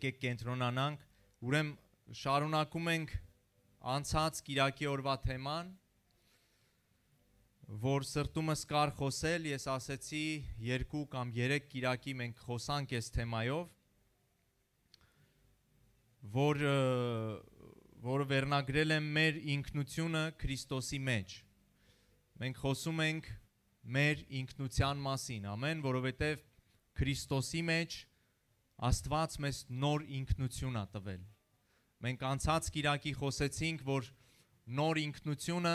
եկեք կենտրոնանանք, ուրեմ շարունակում ենք անցած Կիրակի օրվա թեման, որ սրտումս կար խոսել, ես ասեցի երկու կամ երեք Կիրակի մենք խոսանք այս թեմայով, որ որը վերնագրել եմ մեր ինքնությունը Քրիստոսի մեջ։ Մենք խոսում ենք մեր ինքնության մասին, ամեն, որովհետև Քրիստոսի մեջ Աստված մեզ նոր ինքնություն ա տվել։ Մենք անցած Կիրակի խոսեցինք, որ նոր ինքնությունը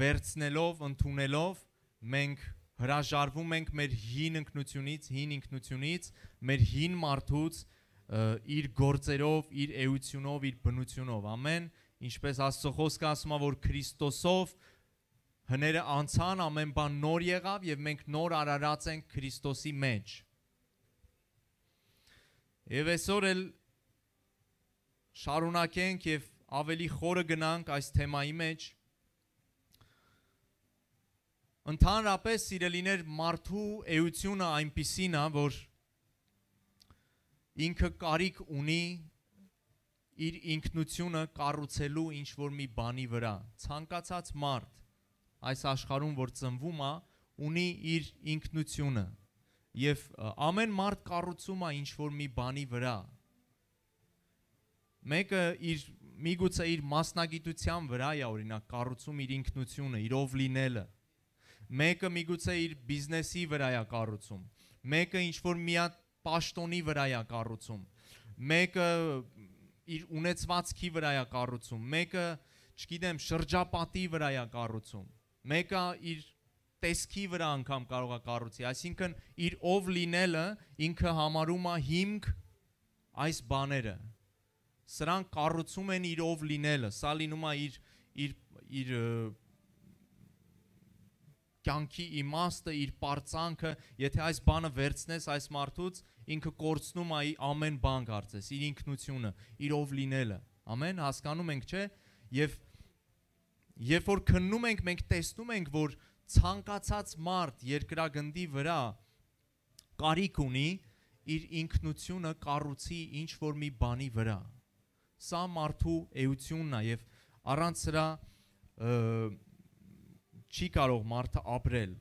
վերցնելով, ընդունելով մենք հրաժարվում ենք մեր հին ինքնությունից, հին ինքնությունից, մեր հին մարդուց իր գործերով, իր էությունով, իր բնությունով։ Ամեն, ինչպես Աստծո խոսքը ասում է, որ Քրիստոսով հները անցան, ամեն բան նոր եղավ եւ մենք նոր արարած ենք Քրիստոսի մեջ։ Եվ այսօր էլ շարունակենք եւ ավելի խորը գնանք այս թեմայի մեջ։ Ընդհանրապես սիրելիներ մարդու էությունը այնպիսին է, որ ինքը կարիք ունի իր ինքնությունը կառուցելու ինչ որ մի բանի վրա։ Ցանկացած մարդ այս աշխարհում որ ծնվում է, ունի իր ինքնությունը եւ ամեն մարդ կառուցում է ինչ որ մի բանի վրա։ Մեկը իր միգուցե իր մասնագիտության վրա է օրինակ կառուցում իր ինքնությունը, իրով լինելը։ Մեկը միգուցե իր բիզնեսի վրա է կառուցում։ Մեկը ինչ որ մի հատ պաշտոնի վրա է կառուցում։ Մեկը իր ունեցվածքի վրա է կառուցում, մեկը, չգիտեմ, շրջապատի վրա է կառուցում։ Մեկը իր տեսքի վրա անգամ կարող է կառուցի, այսինքն իր ով լինելը ինքը համարում է հիմք այս բաները։ Սրանք կառուցում են իր ով լինելը, սա լինում է իր իր իր կյանքի իմաստը, իր པարծանքը, եթե այս բանը վերցնես այս մարդուց, ինքը կորցնում է ամեն բան կարծես, իր ինքնությունը, իր ով լինելը։ Ամեն, հասկանում ենք, չէ՞։ Եվ երբ որ քննում ենք, մենք տեսնում ենք, որ ցանկացած մարդ երկրագնդի վրա կարիք ունի իր ինքնությունը կառուցի ինչ որ մի բանի վրա։ Սա մարդու էությունն է եւ առանց սրա չի կարող մարդը ապրել։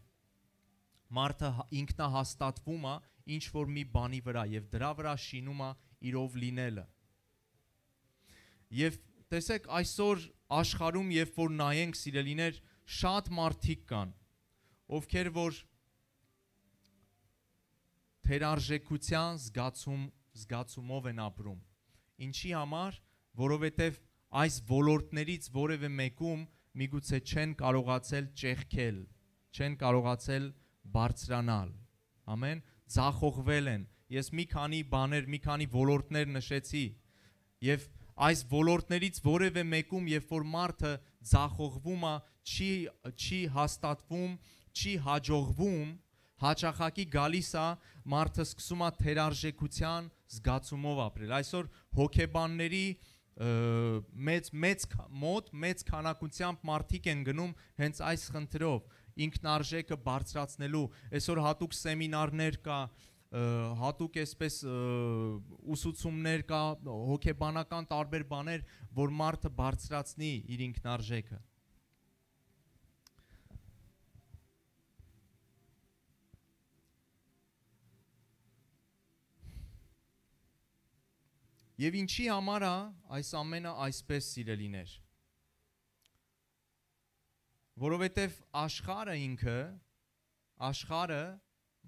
Մարդը ինքնահաստատվում է ինչ որ մի բանի վրա եւ դրա վրա շինում է իրով լինելը։ Եվ տեսեք այսօր աշխարհում երբ որ նայենք սիրելիներ շատ մարդիկ կան ովքեր որ թերարժեքության զգացում զգացումով են ապրում։ Ինչի համար, որովհետև այս ոլորտներից որևէ մեկում միգուցե չեն կարողացել ճեղքել, չեն կարողացել բարձրանալ։ Ամեն, ձախողվել են։ Ես մի քանի բաներ, մի քանի ոլորտներ նշեցի եւ այս ոլորտներից որևէ մեկում, երբ որ մարդը ձախողվում է, չի չի հաստատվում, չի հաջողվում, հաճախակի գալիս է մարդը սկսում է թերարժեքության զգացումով ապրել։ Այսօր հոգեբանների մեծ մեծ մոտ մեծ քանակությամբ մարդիկ են գնում հենց այս խնդրով ինքնարժեքը բարձրացնելու այսօր հատուկ սեմինարներ կա հատուկ այսպես ուսուցումներ կա հոգեբանական տարբեր բաներ որ մարդը բարձրացնի իր ինքնարժեքը Եվ ինչի համար է այս ամենը այսպես սիրելիներ։ Որովհետև աշխարհը ինքը աշխարհը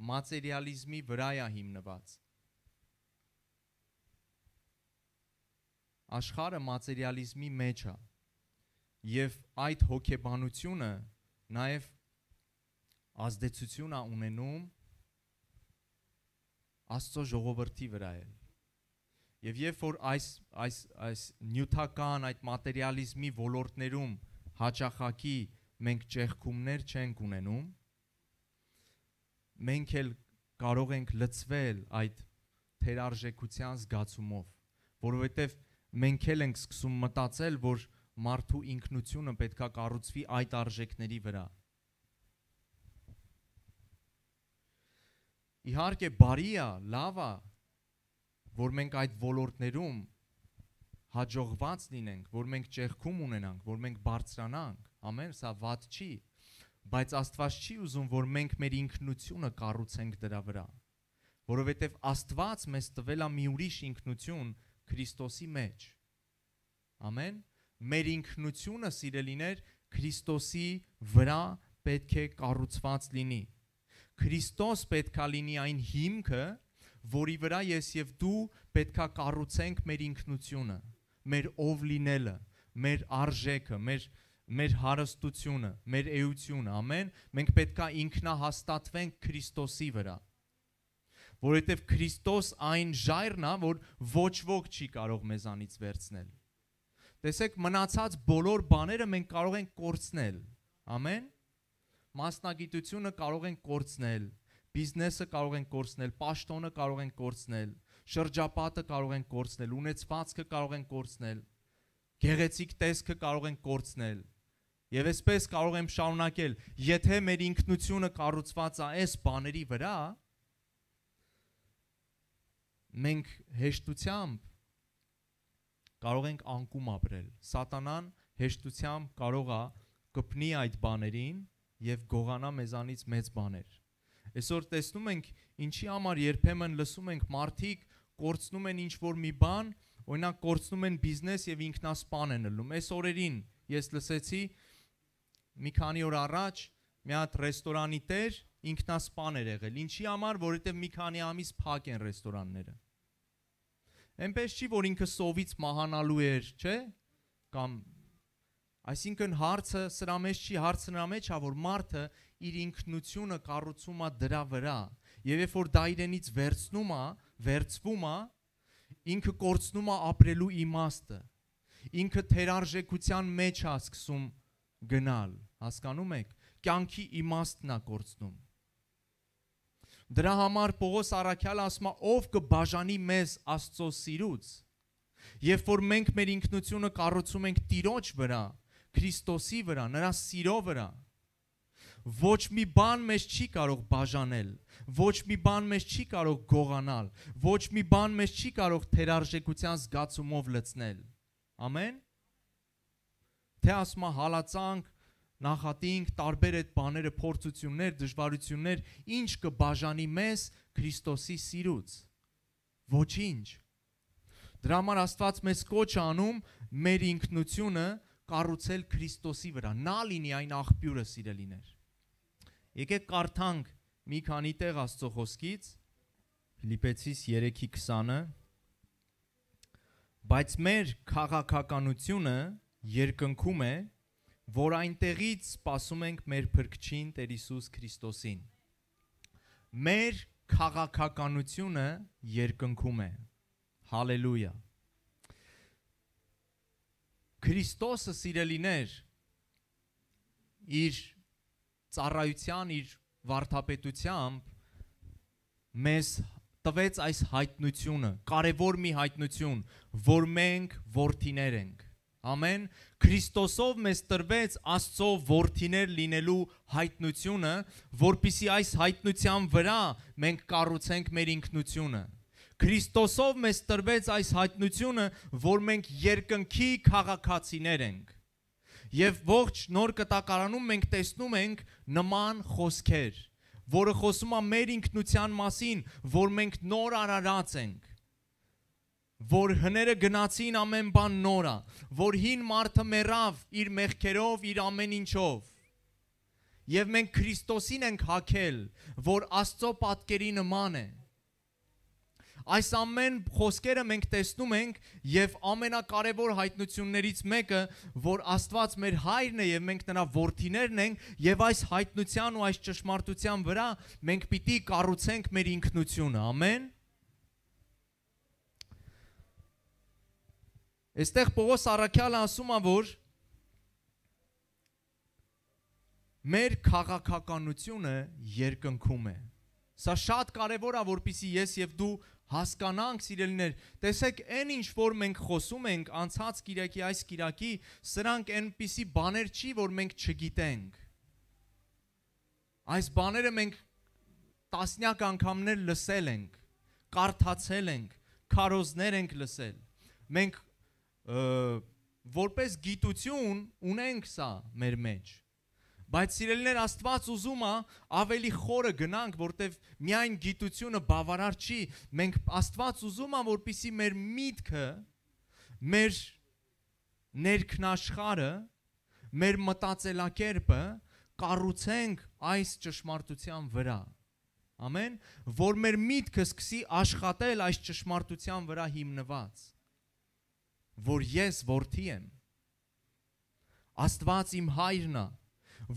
մատերիալիզմի վրա է հիմնված։ Աշխարհը մատերիալիզմի մեջ է։ Եվ այդ հոգեբանությունը նաև ազդեցություն է ունենում Աստծո ժողովրդի վրա էլ Եվ երբ որ այս այս այս նյութական այդ մատերիալիզմի ոլորտներում հաճախակի մենք ճեղքումներ չենք ունենում, մենք էլ կարող ենք լծվել այդ թերարժեքության զգացումով, որովհետև մենք էլ ենք սկսում մտածել, որ մարդու ինքնությունը պետքա կառուցվի այդ արժեքների վրա։ Իհարկե բարի է, լավ է, որ մենք այդ ոլորտներում հաջողված լինենք, որ մենք ճեղքում ունենանք, որ մենք բարձրանանք։ Ամեն, սա ված չի։ Բայց Աստված չի ուզում, որ մենք մեր ինքնությունը կառուցենք դրա վրա։ Որովհետև Աստված մեզ տվել է մի ուրիշ ինքնություն Քրիստոսի մեջ։ Ամեն։ Մեր ինքնությունը, սիրելիներ, Քրիստոսի վրա պետք է կառուցված լինի։ Քրիստոս պետքա լինի այն հիմքը, որի վրա ես եւ դու պետքա կառուցենք մեր ինքնությունը մեր ով լինելը, մեր արժեքը, մեր մեր հարստությունը, մեր էությունը, ամեն, մենք պետքա ինքնահաստատվենք Քրիստոսի վրա։ Որովհետև Քրիստոս այն ժայռն է, որ ոչ ոք չի կարող մեզանից վերցնել։ Տեսեք, մնացած բոլոր բաները մենք կարող ենք կորցնել։ Ամեն։ Մասնագիտությունը կարող ենք կորցնել, բիզնեսը կարող ենք կորցնել, պաշտոնը կարող ենք կորցնել, շրջապատը կարող են կորցնել, ունեցվածքը կարող են կորցնել, գեղեցիկ տեսքը կարող են կորցնել։ Եվ այսպես կարող եմ շարունակել, եթե մեր ինքնությունը կառուցված է այս բաների վրա, մենք հեշտությամբ կարող ենք անկում ապրել։ Սատանան հեշտությամբ կարող է կպնի այդ բաներին եւ գողանա մեզանից մեծ բաներ։ Այսօր տեսնում ենք ինչի համար երբեմն լսում ենք մարդիկ կորցնում են ինչ որ մի բան, օրինակ կորցնում են բիզնես եւ ինքնասպան են լնում։ Այս օրերին ես լսեցի մի քանի օր առաջ մի հատ ռեստորանի տեր ինքնասպան էր եղել։ Ինչի համար, որովհետեւ մի քանի ամիս փակ են ռեստորանները։ Էնպես չի, որ ինքը սովից մահանալու էր, չէ՞։ Կամ Այսինքն հարցը սրա մեջ չի, հարցը նրա մեջ է, որ մարդը իր ինքնությունը կառուցում է դրա վրա։ Եվ երբ որ դա իրենից վերցնում է, վերցվում է, ինքը կորցնում է ապրելու իմաստը։ Ինքը թերարժեքության մեջ է սկսում գնալ, հասկանում եք։ Կյանքի իմաստն է կորցնում։ Դրա համար Պողոս Արաքյալը ասում է, ով կբաժանի մեզ Աստծո սիրուց։ Երբ որ մենք մեր ինքնությունը կառուցում ենք Տիրոջ վրա, Քրիստոսի վրա, նրա սիրո վրա, ոչ մի բան մեզ չի կարող բաժանել, ոչ մի բան մեզ չի կարող գողանալ, ոչ մի բան մեզ չի կարող թերարժեքության զգացումով լցնել։ Ամեն։ Թե ասма հալածանք, նախատինք, տարբեր այդ բաները, փորձություններ, դժվարություններ, ինչ կբաժանի մեզ Քրիստոսի սիրուց։ Ոչինչ։ Դրա համար Աստված մեզ կոչ անում մեր ինքնությունը կառուցել Քրիստոսի վրա։ Նա լինի այն աղբյուրը, սիրելիներ։ Եկեք կարդանք մի քանի տեղ Աստծո խոսքից Ֆիլիպեցիս 3:20-ը բայց մեր քաղաքականությունը երկնքում է, որ այնտեղից սպասում ենք մեր Փրկչին Տեր Հիսուս Քրիստոսին։ Մեր քաղաքականությունը երկնքում է։ Հալելույա։ Քրիստոսը սիրելիներ իր ծառայության, իր վարդապետությամբ մեզ տվեց այս հայտնությունը, կարևոր մի հայտնություն, որ մենք ворթիներ ենք։ Ամեն Քրիստոսով մեզ տրվեց Աստծո որդիներ լինելու հայտնությունը, որբիսի այս հայտնության վրա մենք կառուցենք մեր ինքնությունը։ Քրիստոսով մեզ տրվեց այս հայտնությունը, որ մենք երկնքի քաղաքացիներ ենք։ Եվ ողջ նոր կտակարանում մենք տեսնում ենք նման խոսքեր, որը խոսում է մեր ինքնության մասին, որ մենք նոր արարած ենք որ հները գնացին ամեն բան նորա, որ հին մարդը մեռավ իր մեղքերով, իր ամեն ինչով։ Եվ մենք Քրիստոսին ենք հակել, որ Աստծո պատկերի նման է։ Այս ամեն խոսքերը մենք տեսնում ենք եւ ամենակարևոր հայտնություններից մեկը, որ Աստված մեր հայրն է եւ մենք նրա որդիներն ենք եւ այս հայտնության ու այս ճշմարտության վրա մենք պիտի կառուցենք մեր ինքնությունը։ Ամեն։ Այստեղ Պողոս Արաքյալը ասում է, որ մեր քաղաքականությունը երկնքում է։ Սա շատ կարևոր է, որpիսի ես եւ դու հասկանանք սիրելիներ, տեսեք, այն ինչ որ մենք խոսում ենք անցած Կիրակի այս Կիրակի, սրանք այնպիսի բաներ չի, որ մենք չգիտենք։ Այս բաները մենք տասնյակ անգամներ լսել ենք, կարդացել ենք, քարոզներ ենք լսել։ Մենք որպես գիտություն ունենք սա մեր մեջ։ Բայց սիրելիներ Աստված ուզում է ավելի խորը գնանք, որտեվ միայն գիտությունը բավարար չի։ Մենք Աստված ուզում է, որպիսի մեր միտքը, մեր ներքնաշխարը, մեր մտածելակերպը կառուցենք այս ճշմարտության վրա։ Ամեն, որ մեր միտքը սկսի աշխատել այս ճշմարտության վրա հիմնված։ Որ ես որդի եմ։ Աստված իմ հայրն է,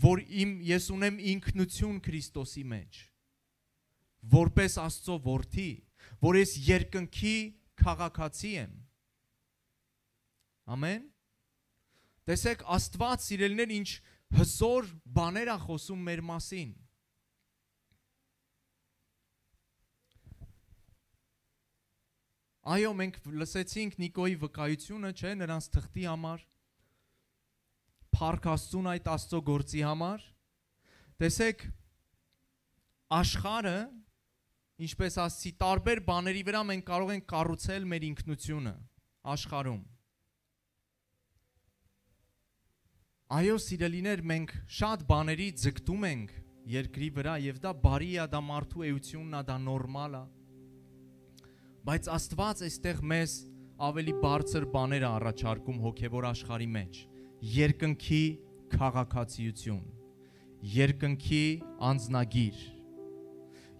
որ իմ ես ունեմ ինքնություն Քրիստոսի մեջ։ Որպես Աստծո որդի, որ ես երկնքի քաղաքացի եմ։ Ամեն։ Տեսեք Աստված սիրելներ ինչ հզոր բաներ է խոսում մեր մասին։ Այո, մենք լսեցինք Նիկոյի վկայությունը, չէ, նրանց թղթի համար։ Փառք Աստծուն այդ Աստծո գործի համար։ Տեսեք, աշխարը, ինչպես ասացի, տարբեր բաների վրա մենք կարող ենք կառուցել մեր ինքնությունը աշխարհում։ Այո, սիրելիներ, մենք շատ բաների ձգտում ենք երկրի վրա եւ դա բարի է, դա մարդու էությունն է, դա նորմալ է։ Բայց Աստված այստեղ մեզ ավելի բարձր բաներ է առաջարկում հոգեվոր աշխարհի մեջ։ Երկնքի քաղաքացիություն, երկնքի անznագիր։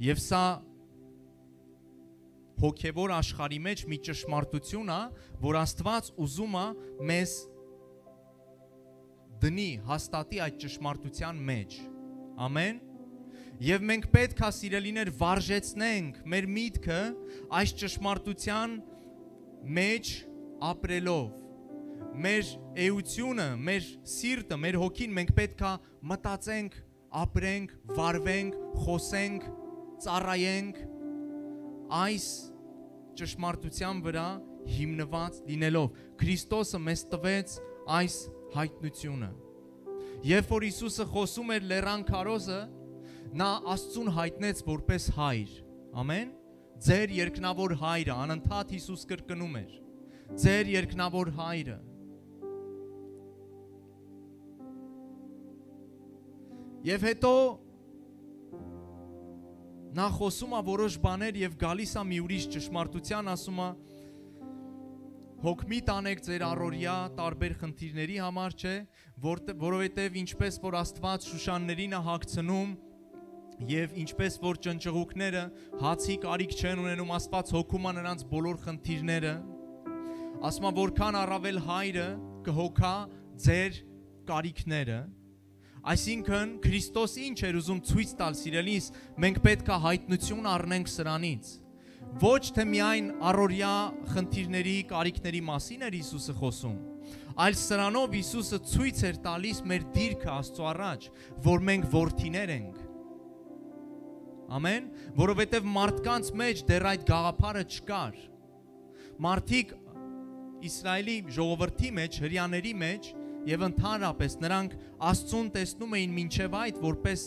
Եվ սա հոգեվոր աշխարհի մեջ մի ճշմարտություն է, որ Աստված ուզում է մեզ դնի, հաստատի այդ ճշմարտության մեջ։ Ամեն։ Եվ մենք պետք է սիրելիներ վարժեցնենք մեր միտքը այս ճշմարտության մեջ ապրելով մեր էությունը, մեր սիրտը, մեր հոգին մենք պետք է մտածենք, ապրենք, վարվենք, խոսենք, ծառայենք այս ճշմարտության վրա հիմնված լինելով Քրիստոսը մեզ տվեց այս հայտնությունը։ Երբ որ Հիսուսը խոսում էր լեռան քարոզը, նա Աստծուն հայտնեց որպես հայր։ Ամեն։ Ձեր երկնավոր հայրը անընդհատ Հիսուս կրկնում էր։ Ձեր երկնավոր հայրը։ Եվ հետո նա խոսում է որոշ բաներ եւ գալիս է մի ուրիշ ճշմարտության, ասում է հոգմի տանեք ձեր առօրյա տարբեր խնդիրների համար, չէ, որ, որովհետև ինչպես որ Աստված Շուշաններին է հագցնում Եվ ինչպես որ ճնճղուկները հացի կարիք չեն ունենում Աստված հոգում է նրանց բոլոր խնդիրները, ասում է որքան առավել հայրը կհոգա ձեր կարիքները։ Այսինքն Քրիստոս ինչ էր ուզում ցույց տալ սիրելիս, մենք պետք է հայտնություն առնենք սրանից։ Ոչ թե միայն առօրյա խնդիրների, կարիքների մասին էր Հիսուսը խոսում, այլ սրանով Հիսուսը ցույց էր տալիս մեր դիրքը Աստծո առաջ, որ մենք որդիներ ենք Ամեն, որովհետև մարդկանց մեջ դեռ այդ գաղափարը չկար։ Մարդիկ Իսրայելի ժողովրդի մեջ, հрьяաների մեջ եւ ընդհանրապես նրանք Աստծուն տեսնում էին մինչև այդ որպես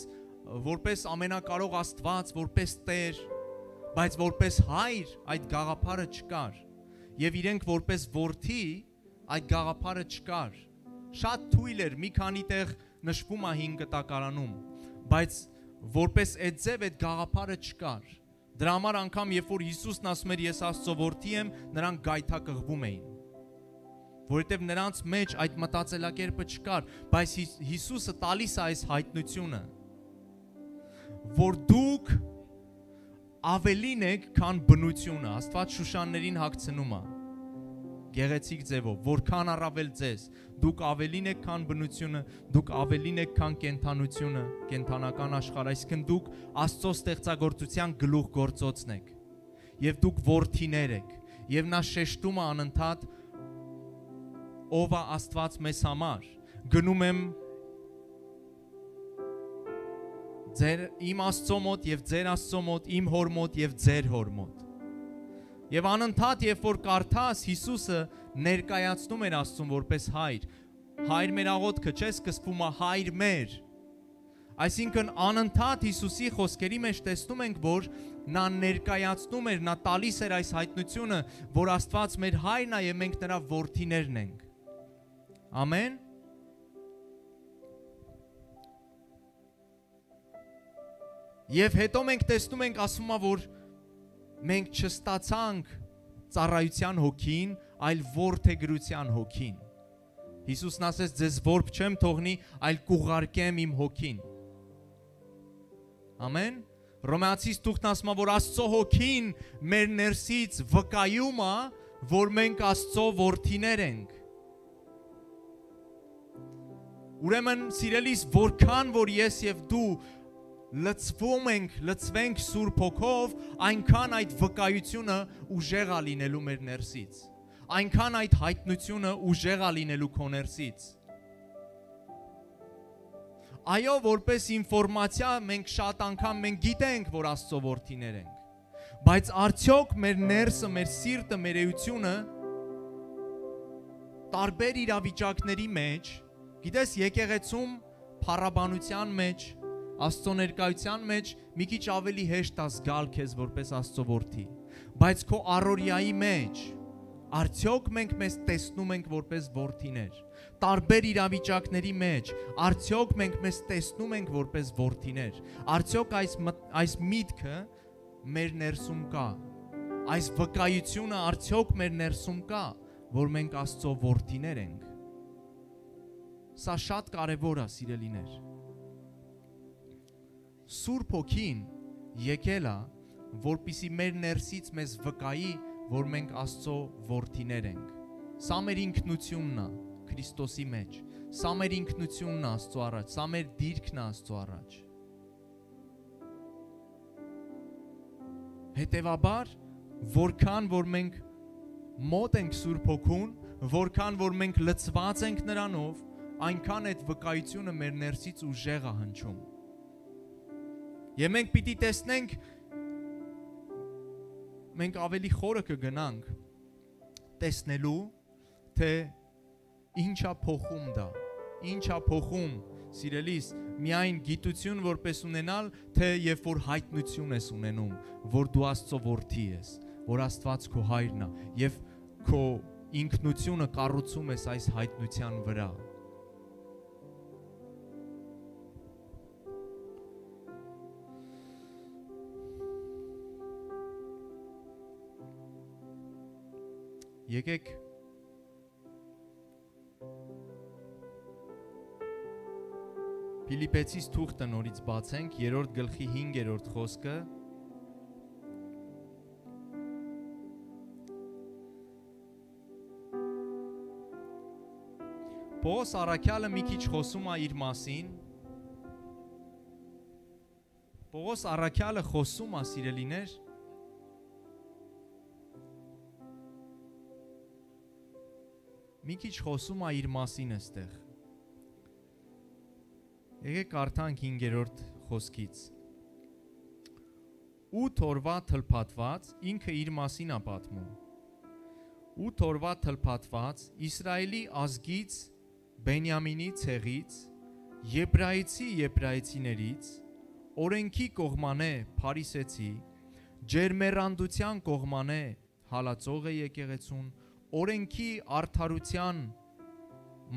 որպես ամենակարող Աստված, որպես Տեր, բայց որպես հայր այդ գաղափարը չկար եւ իրենք որպես որդի այդ գաղափարը չկար շատ թույլ էր մի քանի տեղ նշվում է 5 տակարանում բայց որպես այդ ձև այդ գաղափարը չկար դրա համար անգամ երբ որ Հիսուսն ասում էր ես Աստծո որդի եմ նրանք գայթակղվում էին որովհետև նրանց մեջ այդ մտածելակերպը չկար բայց Հիսուսը տալիս է այս հայտնությունը որ դուք ավելին եք, քան բնությունը։ Աստված Շուշաններին հագցնում է գեղեցիկ ձևով, որքան առավել ձեզ, դուք ավելին եք, քան բնությունը, դուք ավելին եք, քան կենթանությունը, կենթանական աշխարհ, այսինքն դուք Աստծո ստեղծագործության գլուխ գործոցն եք։ Եվ դուք worth-իներ եք։ Եվ նա շեշտում է անընդհատ ով է Աստված մեզ համար։ Գնում եմ ձեր իմ Աստծո մոտ եւ ձեր Աստծո մոտ, իմ հոր մոտ եւ ձեր հոր մոտ Եվ անընդհատ երբ որ կարդաս Հիսուսը ներկայացնում էր Աստծուն որպես հայր, հայր մեր աղոթքը չէ սկսվում է հայր մեր։ Այսինքն անընդհատ Հիսուսի խոսքերի մեջ տեսնում ենք, որ նա ներկայացնում էր, նա տալիս էր այս հայտնությունը, որ Աստված մեր հայրն է եւ մենք նրա որդիներն ենք։ Ամեն։ Եվ հետո մենք տեսնում ենք ասում է, որ մենք չստացանք ծառայության հոգին, այլ ворթեգրության հոգին։ Հիսուսն ասեց. «Ձեզ որբ չեմ թողնի, այլ կուղարկեմ իմ հոգին»։ Ամեն։ Ռոմեացիս թուղթն ասում է, որ Աստծո հոգին մեր ներսից վկայում է, որ մենք Աստծո որդիներ ենք։ Ուրեմն, սիրելիս, որքան որ ես եւ դու լծվում ենք, լծվենք Սուրբ Հոգով, այնքան այդ վկայությունը ուժեղ է լինելու մեր ներսից։ Այնքան այդ հայտնությունը ուժեղ է լինելու քո ներսից։ Այո, որպես ինֆորմացիա մենք շատ անգամ մենք գիտենք, որ Աստծո որդիներ ենք։ Բայց արդյոք մեր ներսը, մեր սիրտը, մեր էությունը տարբեր իրավիճակների մեջ, գիտես, եկեղեցում փառաբանության մեջ, Աստծո ներկայության մեջ մի քիչ ավելի հեշտ է զգալ քեզ որպես Աստծո որդի, բայց քո առօրյայի մեջ արդյոք մենք մեզ տեսնում ենք որպես որդիներ։ Տարբեր իրավիճակների մեջ արդյոք մենք մեզ տեսնում ենք որպես որդիներ։ Արդյոք այս այս միտքը մեր ներսում կա։ Այս վկայությունը արդյոք մեր ներսում կա, որ մենք Աստծո որդիներ ենք։ Սա շատ կարևոր է, սիրելիներ Սուրբ Հոգին եկել է, որpիսի մեր ներսից մեզ վկայի, որ մենք Աստծո որդիներ ենք։ Սա մեր ինքնությունն է Քրիստոսի մեջ։ Սա մեր ինքնությունն է Աստծո առաջ, սա մեր դիրքն է Աստծո առաջ։ Հետևաբար, որքան որ մենք մոտ ենք Սուրբ Հոգուն, որքան որ մենք լծված ենք նրանով, այնքան այդ վկայությունը մեր ներսից ուժեղ է հնչում։ Եվ մենք պիտի տեսնենք մենք ավելի խորը կգնանք տեսնելու թե ինչա փոխում դա ինչա փոխում սիրելիս միայն գիտություն որպես ունենալ թե երբ որ հայտնություն ես ունենում որ դու Աստծո որդի ես որ Աստված քո հայրն է եւ քո ինքնությունը կառուցում ես այս հայտնության վրա Եկեք Ֆիլիպեցիս թուղթը նորից բացենք, 3-րդ գլխի 5-րդ խոսքը Պողոս Արաքյալը մի քիչ խոսում է իր մասին։ Պողոս Արաքյալը խոսում է, սիրելիներ, մի քիչ խոսում է իր մասին էստեղ։ Եկեք կարդանք 5-րդ խոսքից։ 8 օրվա թլփատված ինքը իր մասին է պատմում։ 8 օրվա թլփատված Իսրայելի ազգից Բենյամինի ցեղից Եբրայեցի եբրայեցիներից օրենքի կողմանե Փարիսեցի ջերմերանդության կողմանե հալածող է եկեղեցուն օրենքի արդարության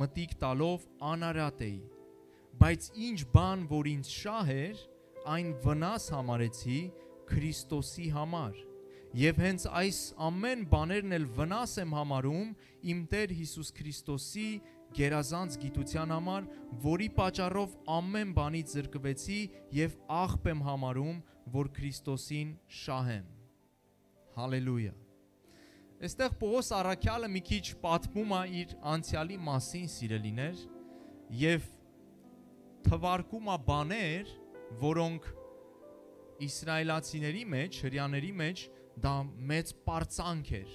մտիկ տալով անարատ էի բայց ինչ բան որ ինձ շահ էր այն վնաս համարեցի Քրիստոսի համար եւ հենց այս ամեն բաներն էլ վնաս եմ համարում իմ Տեր Հիսուս Քրիստոսի գերազանց գիտության համար, որի պատճառով ամեն բանից զրկվեցի եւ աղբ եմ համարում, որ Քրիստոսին շահեմ։ Հալելույա։ Այստեղ Պողոս Արաքյալը մի քիչ պատմում է իր անցյալի մասին, սիրելիներ, եւ թվարկում է բաներ, որոնք իսրայելացիների մեջ, հрьяաների մեջ դա մեծ պարծանք էր։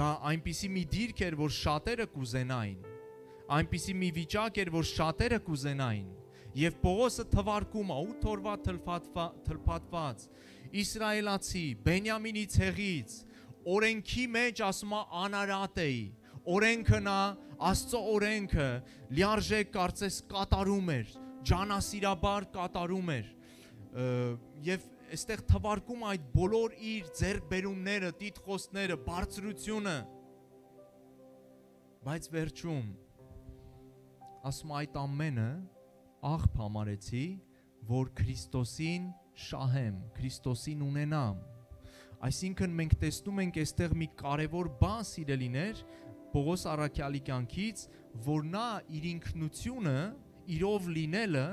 Դա այնպիսի մի դիրք էր, որ շատերը կուզենային։ Այնպիսի մի վիճակ էր, որ շատերը կուզենային։ Եվ Պողոսը թվարկում է 8 օրվա թլփատված, իսրայելացի, Բենյամինի ցեղից, օրենքի մեջ ասում է անարատ էի։ Օրենքը նա Աստծո օրենքը լիարժեք կարծես կատարում էր, ջանասիրաբար կատարում էր եւ այստեղ թվարկում այդ բոլոր իր ձերբերումները, տիտխոսները, բարձրությունը բայց վերջում ասում այդ ամենը աղբ համարեցի, որ Քրիստոսին շահեմ, Քրիստոսին ունենամ։ Այսինքն մենք տեսնում ենք այստեղ մի կարևոր բան սիրելիներ Պողոս Արաքյալի կյանքից, որ նա իր ինքնությունը, իրով լինելը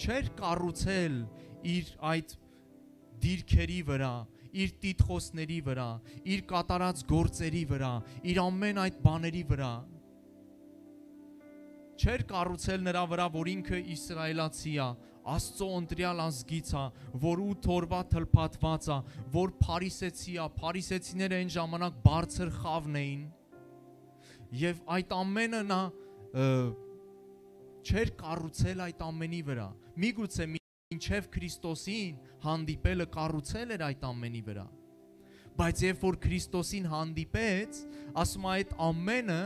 չէր կառուցել իր այդ դիրքերի վրա, իր տիտխոսների վրա, իր կատարած գործերի վրա, իր ամեն այդ բաների վրա, չէր կառուցել նրա վրա, որ ինքը իսրայելացի է, Աստծո ընտրյալ ազգից է, որ 8 օրվա թլփատված է, որ Փարիսեցի է, Փարիսեցիները այն ժամանակ բարձր խավն էին։ Եվ այդ ամենը նա չէր կառուցել այդ ամենի վրա։ Միգուցե մինչև Քրիստոսին հանդիպելը կառուցել էր այդ ամենի վրա։ Բայց երբ որ Քրիստոսին հանդիպեց, ասում է այդ ամենը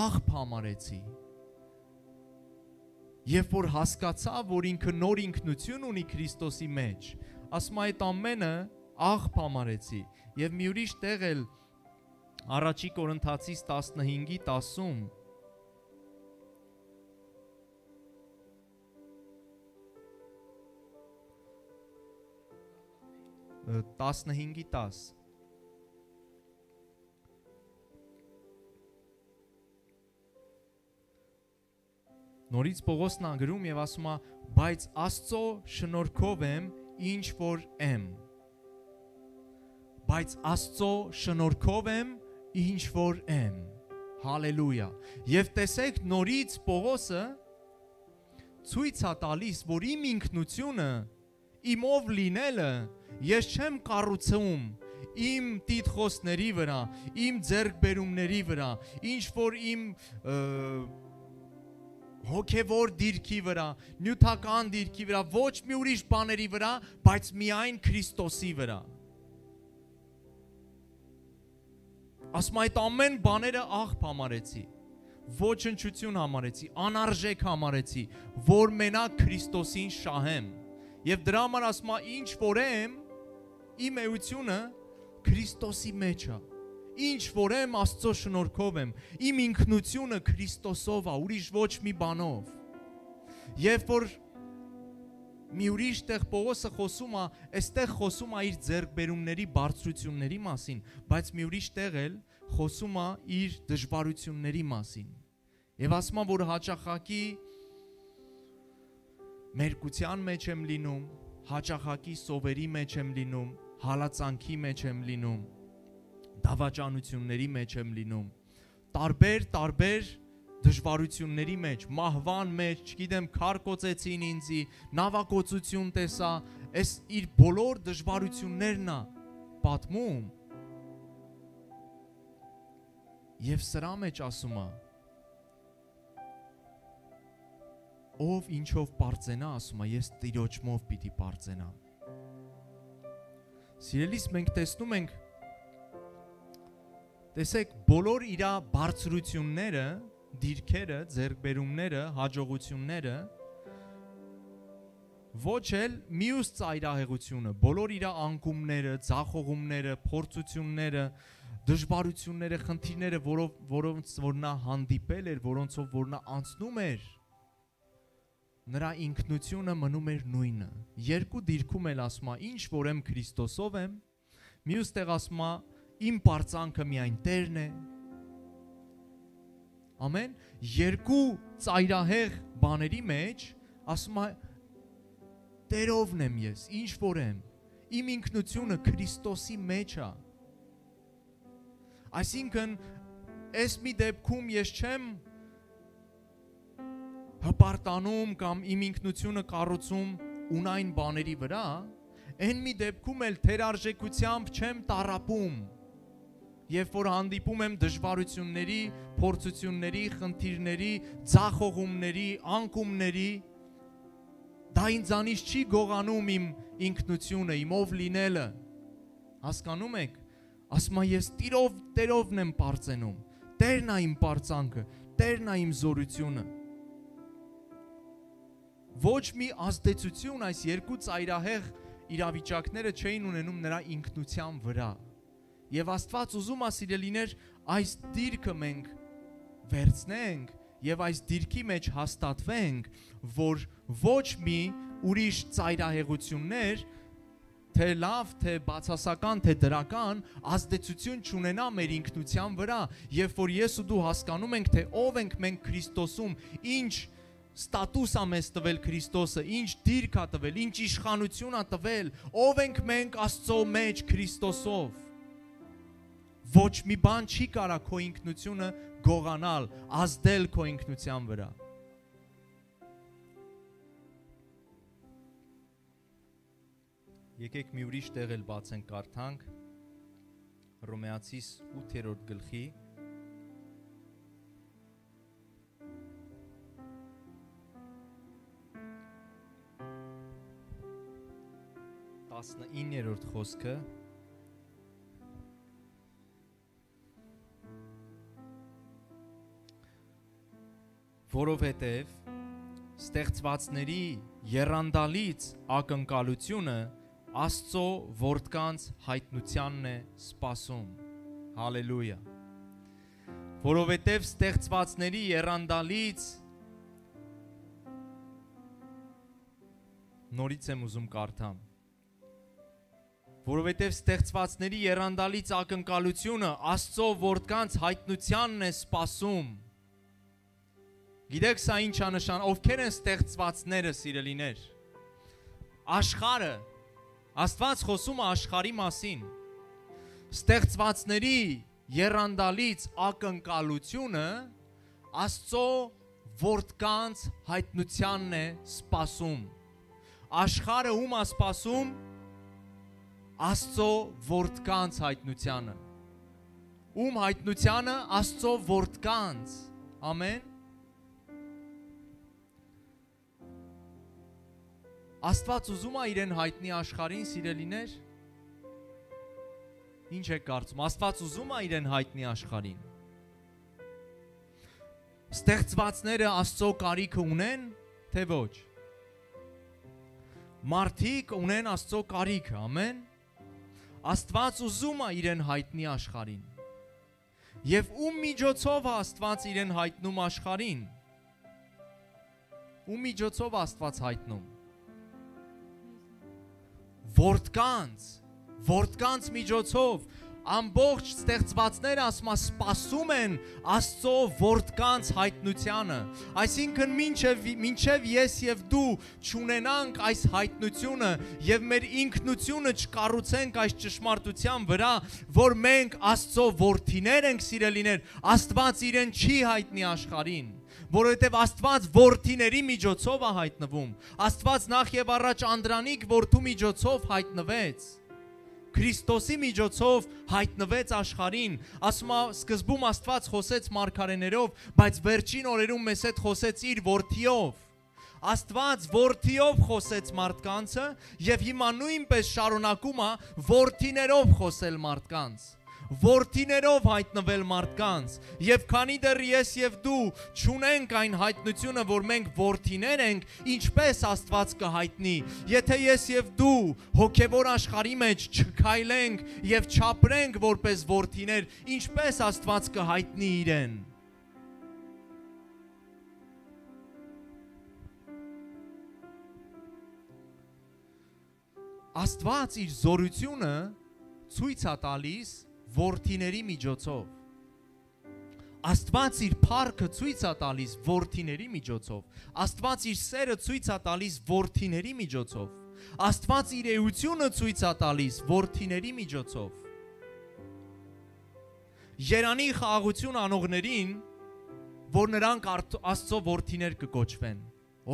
աղբ համարեցի։ Երբ որ հասկացա, որ ինքը նոր ինքնություն ունի Քրիստոսի մեջ, ասում այդ ամենը աղբ համարեցի։ Եվ մի ուրիշ տեղ էլ առաջի Կորինթացիս 15-ի 10-ում 15-ի 10 Նորից Պողոսն անգրում եւ ասում է, բայց Աստծո շնորհքով եմ ինչ որ եմ։ Բայց Աստծո շնորհքով եմ ինչ որ եմ։ Հալելույա։ Եվ տեսեք նորից Պողոսը ցույց է տալիս, որ իմ ինքնությունը իմով լինելը ես չեմ կառուցում իմ տիտխոսների վրա, իմ ձերբերումների վրա, ինչ որ իմ հոգևոր դիրքի վրա, նյութական դիրքի վրա, ոչ մի ուրիշ բաների վրա, բայց միայն Քրիստոսի վրա։ Ասում այդ ամեն բաները աղբ համարեցի, ոչնչություն համարեցի, անարժեք համարեցի, որ մենակ Քրիստոսին շահեմ։ Եվ դրա համար ասում ինչ որ եմ, իմ էությունը Քրիստոսի մեջ է ինչ որ եմ Աստծո շնորհքով եմ։ Իմ ինքնությունը Քրիստոսով է, ուրիշ ոչ մի բանով։ Երբ որ մի ուրիշ տեղ Պողոսը խոսում է, այստեղ խոսում է իր ձեռքբերումների բարձրությունների մասին, բայց մի ուրիշ տեղ էլ խոսում է իր դժվարությունների մասին։ Եվ ասում է, որ հաճախակի մերկության մեջ եմ լինում, հաճախակի սովերի մեջ եմ լինում, հալածանքի մեջ եմ լինում, դավաճանությունների մեջ եմ լինում։ Տարբեր, տարբեր դժվարությունների մեջ, մահվան մեջ, չգիտեմ, քարկոծեցին ինձի, նավակոծություն տեսա, այս իր բոլոր դժվարություններն է պատմում։ Եվ սրա մեջ ասում է ով ինչով པարծենա, ասում է, ես տիրոջմով պիտի པարծենամ։ Սիրելիս մենք տեսնում ենք Տեսեք, բոլոր իր բարձրությունները, դիրքերը, ձերբերումները, հաջողությունները ոչ էլ մյուս ծայրահեղությունը, բոլոր իր անկումները, ցախողումները, փորձությունները, դժվարությունները, խնդիրները, որով որոնց որ նա հանդիպել էր, որոնցով որ նա անցնում էր, նրա ինքնությունը մնում էր նույնը։ Երկու դիրքում էլ ասում է, ինչ որ եմ Քրիստոսով եմ, մյուս տեղ ասում է, իմ པարծանքը միայն Տերն է։ Ամեն երկու ծայրահեղ բաների մեջ ասում է Տերովն եմ ես, ինչ որ եմ։ Իմ ինքնությունը Քրիստոսի մեջ է։ Այսինքն այս մի դեպքում ես չեմ հպարտանում կամ իմ ինքնությունը կառուցում ունայն բաների վրա, այն մի դեպքում էլ թերարժեքությամբ չեմ տարապում երբ որ հանդիպում եմ դժվարությունների, փորձությունների, խնդիրների, ցախողումների, անկումների, դա ինձանից չի գողանում իմ ինքնությունը, իմով լինելը։ Հասկանում եք։ Ասում եմ ես Տիրով, Տերովն եմ པարծենում։ Տերն է իմ པարծանքը, Տերն է իմ զորությունը։ Ոչ մի ազդեցություն այս երկու ծայրահեղ իրավիճակները չէին ունենում նրա ինքնության վրա։ Եվ Աստված ուզում է սիրելիներ այս դիրքը մենք վերցնենք եւ այս դիրքի մեջ հաստատվենք, որ ոչ մի ուրիշ ծայրահեղություններ թե լավ, թե բացասական, թե դրական ազդեցություն չունենա մեր ինքնության վրա, երբ որ ես ու դու հասկանում ենք, թե ով ենք մենք Քրիստոսում, ինչ ստատուս ա մեզ տվել Քրիստոսը, ինչ դիրք ա տվել, ինչ իշխանություն ա տվել, ով ենք մենք Աստծո մեջ Քրիստոսով։ Ոչ մի բան չի կարա քո ինքնությունը գողանալ, ազդել քո ինքնության վրա։ Եկեք մի ուրիշ տեղ էլ բացենք կարդանք Հռոմեացիս 8-րդ գլխի 19-րդ խոսքը որովհետև ստեղծվածների երանդալից ակնկալությունը Աստծո որդկանց հայտնությանն է սпасում։ Հալելույա։ Որովհետև ստեղծվածների երանդալից նորից եմ ուզում կարդամ։ Որովհետև ստեղծվածների երանդալից ակնկալությունը Աստծո որդկանց հայտնությանն է սпасում։ Գիտեք սա ինչ անշան, ովքեր են ստեղծվածները սիրելիներ։ Աշխարը Աստված խոսում է աշխարի մասին։ Ստեղծվածների երանդալից ակնկալությունը Աստծո որդկանց հայտնությանն է սпасում։ Աշխարը ում է սпасում Աստծո որդկանց հայտնությանը։ Ում հայտնությանը? Աստծո որդկանց։ Ամեն Աստված ուզում է իրեն հայտնի աշխարհին սիրելիներ։ Ինչ է կարծում։ Աստված ուզում է իրեն հայտնի աշխարհին։ Ստեղծվածները Աստծո կարիքը ունեն, թե ոչ։ Մարդիկ ունեն Աստծո կարիքը, ամեն։ Աստված ուզում է իրեն հայտնի աշխարհին։ Եվ ում միջոցով է Աստված իրեն հայտնում աշխարհին։ Ում միջոցով Աստված հայտնում։ Որդկանց, որդկանց միջոցով ամբողջ ստեղծվածները ասում է սпасում են Աստծո որդկանց հայտնությանը։ Այսինքն ինչև ինչև ես եւ դու ճունենանք այս հայտնությունը եւ մեր ինքնությունը չկառուցենք այս ճշմարտության վրա, որ մենք Աստծո որդիներ ենք սիրելիներ, Աստված իրեն չի հայտնի աշխարհին որովհետև Աստված որդիների միջոցով է հայտնվում Աստված նախ եւ առաջ Անդրանիկ որդու միջոցով հայտնվեց Քրիստոսի միջոցով հայտնվեց աշխարհին։ Ասում է, սկզբում Աստված խոսեց մարգարեներով, բայց վերջին օրերում մեզ հետ խոսեց իր որդիով։ Աստված որդիով խոսեց մարդկանցը եւ հիմա նույնպես շարունակում է որդիներով խոսել մարդկանց որդիներով հայտնվել մարդկանց եւ քանի դեռ ես եւ դու ճունենք այն հայտնությունը որ մենք որդիներ ենք ինչպես Աստված կհայտնի եթե ես եւ դու հոգեվոր աշխարհի մեջ չքայլենք եւ չապրենք որպես որդիներ ինչպես Աստված կհայտնի իրեն Աստված իր զորությունը ցույց է տալիս որդիների միջոցով Աստված իր փառքը ցույց է տալիս որդիների միջոցով։ Աստված իր սերը ցույց է տալիս որդիների միջոցով։ Աստված իր էությունը ցույց է տալիս որդիների միջոցով։ Երանի խաղաղություն անողներին, որ նրանք Աստծո որդիներ կկոչվեն։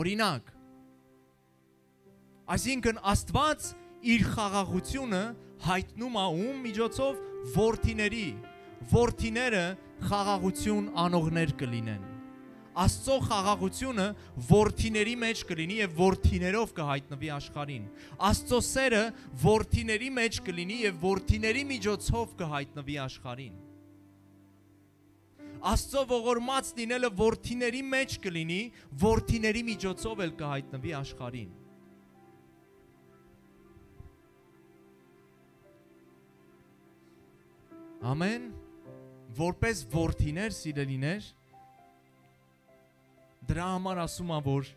Օրինակ, այսինքն Աստված իր խաղաղությունը հայտնում է ում միջոցով որդիների, որդիները խաղաղություն անողներ կլինեն։ Աստծո խաղաղությունը որդիների մեջ կլինի եւ որդիներով կհայտնվի աշխարհին։ Աստծո սերը որդիների մեջ կլինի եւ որդիների միջոցով կհայտնվի աշխարհին։ Աստծո ողորմած լինելը որդիների մեջ կլինի, որդիների միջոցով էլ կհայտնվի աշխարհին։ Ամեն որպես որդիներ, սիրելիներ դրա համար ասում ա որ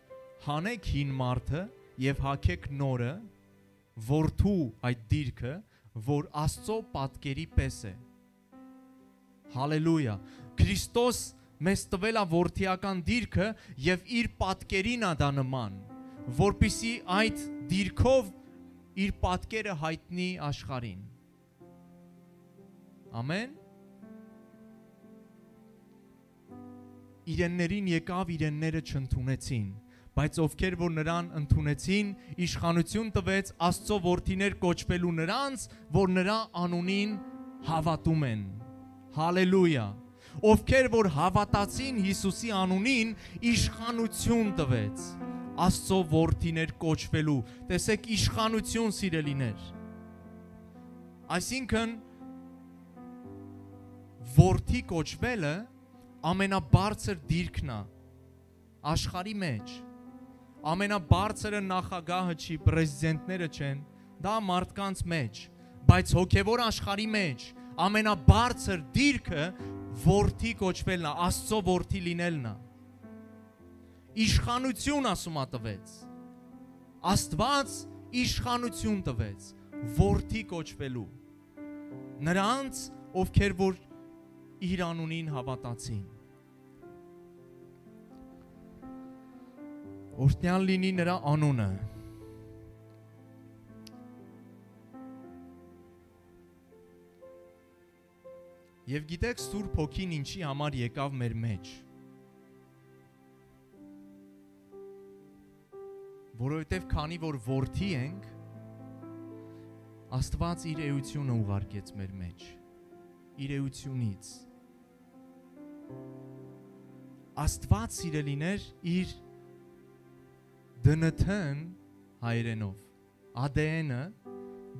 հանեք հին մարդը եւ հակեք նորը որդու այդ դիրքը որ Աստծո պատկերի պես է հալելույա Քրիստոս մեզ տվել ա որդիական դիրքը եւ իր պատկերին ա դա նման որբիսի այդ դիրքով իր պատկերը հայտնի աշխարհին Ամեն իրեններին եկավ իրենները չընդունեցին բայց ովքեր որ նրան ընդունեցին իշխանություն տվեց Աստծո որդիներ կոչվելու նրանց որ նրա անունին հավատում են հալելույա ովքեր որ հավատացին Հիսուսի անունին իշխանություն տվեց Աստծո որդիներ կոչվելու տեսեք իշխանություն սիրելիներ այսինքն որդի կոչվելը ամենաբարձր դիրքն է աշխարի մեջ ամենաբարձրը նախագահը չի, պրեզիդենտները չեն, դա մարդկանց մեջ, բայց հոգևոր աշխարի մեջ ամենաբարձր դիրքը որդի կոչվելն է, Աստծո որդի լինելն է։ Իշխանություն ասում ա տվեց։ Աստված իշխանություն տվեց որդի կոչվելու։ Նրանց, ովքեր որ իր անունին հավատացին։ Օրտյան լինի նրա անունը։ Եվ գիտեք Սուրբ Հոգին ինչի համար եկավ մեր մեջ։ Որովհետև քանի որ որդի ենք, Աստված իր էությունը ուղարկեց մեր մեջ։ Իր էությունից Աստված սիրելիներ իր դնթն հայերենով ADN-ը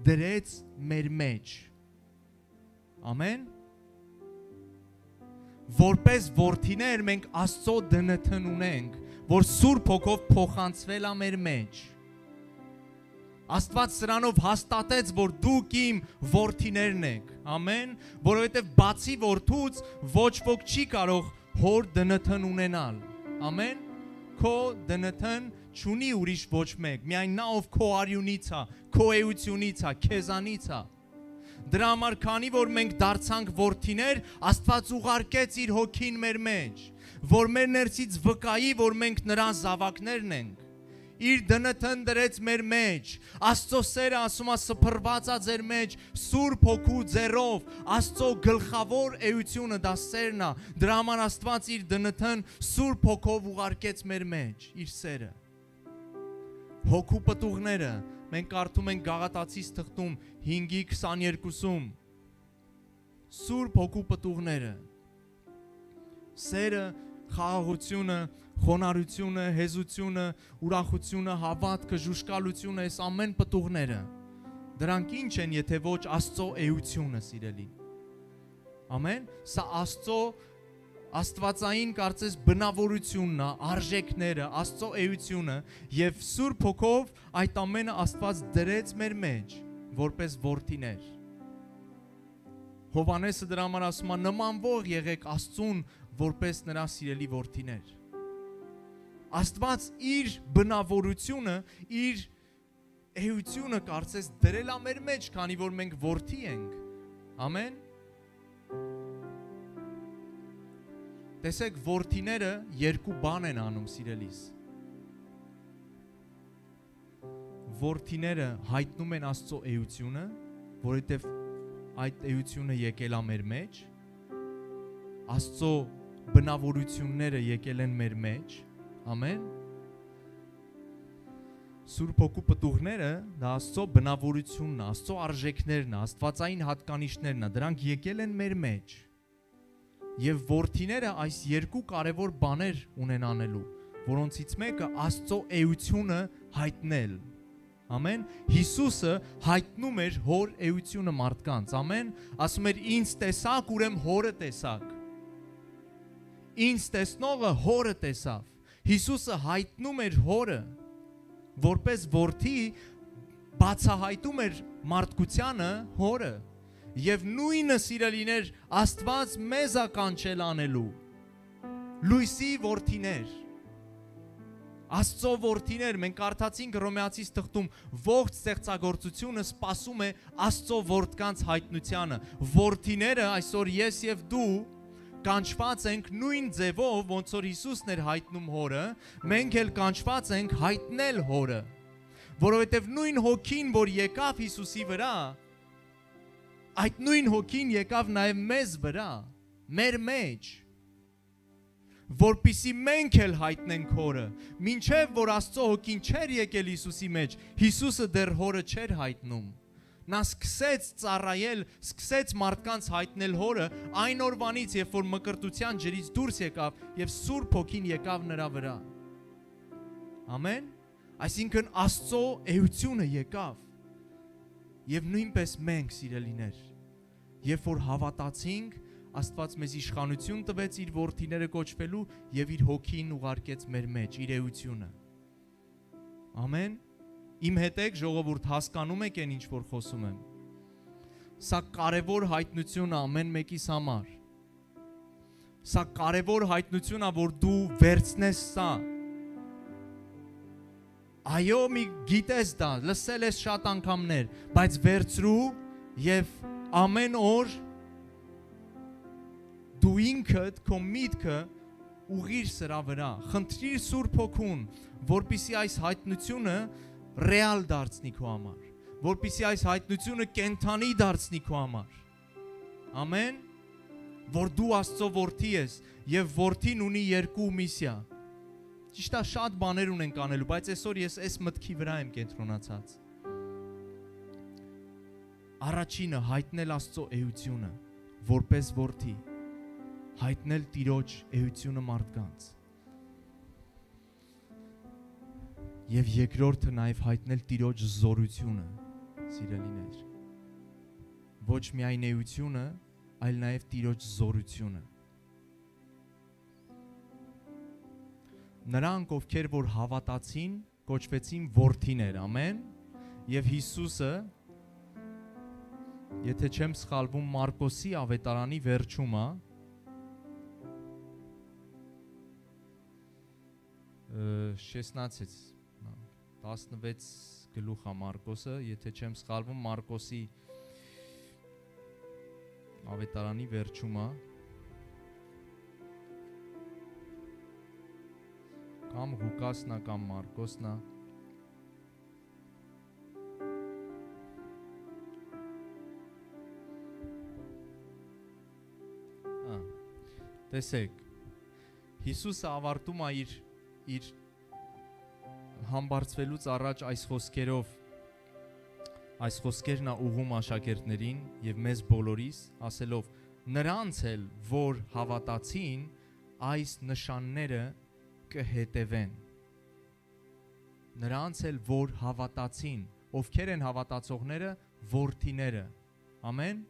դրեց մեր մեջ։ Ամեն որպես ворթիներ մենք Աստծո դնթն ունենք, որ Սուրբ Հոգով փոխանցվել է մեր մեջ։ Աստված սրանով հաստատեց, որ դուք իմ ворթիներն եք։ Ամեն, որովհետև բացի որդուց ոչ ոք չի կարող հոր դնթն ունենալ։ Ամեն, քո դնթն չունի ուրիշ ոչ մեկ, միայն նա ով քո արյունից է, քո էությունից է, քեզանից է։ Դրա համար քանի որ մենք դարձանք որդիներ, Աստված ուղարկեց իր հոգին մեր մեջ, որ մեր ներսից վկայի, որ մենք նրան զավակներն ենք իր դնթն դրեց մեր մեջ։ Աստծո սերը ասում է սփռված է ձեր մեջ Սուրբ Հոգու ձեռով։ Աստծո գլխավոր էությունը դա սերն է։ Դրա համար Աստված իր դնթն Սուրբ Հոգով ուղարկեց մեր մեջ իր սերը հոգու պտուղները մենք կարդում ենք Գաղատացիս թղթում 5-ի 22-ում Սուրբ հոգու պտուղները սերը, խաղաղությունը, խոնարհությունը, հեզությունը, ուրախությունը, հավատքը, ժուշկալությունը, այս ամեն պտուղները դրանք ինչ են, եթե ոչ Աստծո էությունը, սիրելին։ Ամեն, սա Աստծո Աստվածային կարծես բնավորությունն է, արժեքները, Աստծո էությունը եւ Սուրբ Հոգով այդ ամենը Աստված դրեց մեր մեջ որպես որդիներ։ Հովանեսը դրա համար ասում է նմանվող եղեք Աստծուն որպես նրա սիրելի որդիներ։ Աստված իր բնավորությունը, իր էությունը կարծես դրել է մեր մեջ, քանի որ մենք որդի ենք։ Ամեն։ Տեսեք, որդիները երկու բան են անում, սիրելիս։ Որդիները հայտնում են Աստծո էությունը, որովհետև այդ էությունը եկել է մեր մեջ։ Աստծո բնավորությունները եկել են մեր մեջ Ամեն։ Սուրբ ոգու պտուղները դա Աստծո բնավորությունն է, Աստծո արժեքներն է, Աստվածային հատկանիշներն է, դրանք եկել են մեր մեջ։ Եվ worth-իները այս երկու կարևոր բաներ ունեն անելու, որոնցից մեկը Աստծո էությունը հայտնել։ Ամեն Հիսուսը հայտնում էր հոր էությունը մարդկանց։ Ամեն ասում էր ինձ տեսակ, ուրեմն հորը տեսակ։ Ինձ տեսնողը հորը տեսավ։ Հիսուսը հայտնում էր հորը որպես որդի բացահայտում էր մարդկությանը հորը եւ նույնը սիրելիներ Աստված մեզ ականչել անելու լույսի որդիներ Աստծո որդիներ մենք կարդացինք Հռոմեացիս թղթում ողջ ստեղծագործությունը սпасում է Աստծո որդկանց հայտնությանը որդիները այսօր ես եւ դու կանչված ենք նույն ձևով ոնց որ Հիսուսն էր հայտնում հորը մենք էլ կանչված ենք հայտնել հորը որովհետև նույն հոգին որ եկավ Հիսուսի վրա այդ նույն հոգին եկավ նաև մեզ վրա մեր մեջ որpիսի մենք էլ հայտնենք հորը ինչև որ Աստծո հոգին չէր եկել Հիսուսի մեջ Հիսուսը դեռ հորը չէր հայտնում նա սկսեց ծառայել, սկսեց մարդկանց հայտնել հորը այն օրվանից, երբ որ մկրտության ջրից դուրս եկավ եւ Սուրբ Հոգին եկավ նրա վրա։ Ամեն։ Այսինքն Աստծո էությունը եկավ։ Եվ նույնպես մենք, սիրելիներ, երբ որ հավատացինք, Աստված մեզ իշխանություն տվեց իր որդիները կոչվելու եւ իր հոգին ուղարկեց մեր մեջ, իր էությունը։ Ամեն։ Իմ հետ եք ժողովուրդ հասկանում եք այն ինչ որ խոսում եմ։ Սա կարևոր հայտնություն է ամեն մեկիս համար։ Սա կարևոր հայտնություն է, որ դու վերցնես սա։ Այո, մի գիտես դա, լսել ես շատ անգամներ, բայց վերցրու եւ ամեն օր դու ինքդ քո միտքը ուղիր սրա վրա խնդրիր Սուրբ Հոգուն որpիսի այս հայտնությունը ռեալ դարձնի քո համար որpիսի այս հայտնությունը կենթանի դարձնի քո համար ամեն որ դու Աստծո որդի ես եւ որդին ունի երկու միսիա ճիշտ է շատ բաներ ունենք անելու բայց այսօր ես այս մտքի վրա եմ կենտրոնացած առաջինը հայտնել Աստծո էությունը որպես որդի հայտնել Տիրոջ էությունը մարդկանց։ Եվ երկրորդը նաև հայտնել Տիրոջ զորությունը, սիրելիներ։ Ոչ միայն էությունը, այլ նաև Տիրոջ զորությունը։ Նրանք, ովքեր որ հավատացին, կոչվեցին որդիներ, ամեն։ Եվ Հիսուսը Եթե չեմ սխալվում Մարկոսի ավետարանի վերջում է 16-ից 16 գլուխ է Մարկոսը, եթե չեմ սխալվում Մարկոսի ավետարանի վերջում է կամ Ղուկասն է կամ Մարկոսն է Տեսեք Հիսուսը ավարտում է իր իր համբարձվելուց առաջ այս խոսքերով այս խոսքերն է ուղում աշակերտներին եւ մեզ բոլորիս ասելով նրանց էլ որ հավատացին այս նշանները կհետևեն նրանց էլ որ հավատացին ովքեր են հավատացողները որդիները ամեն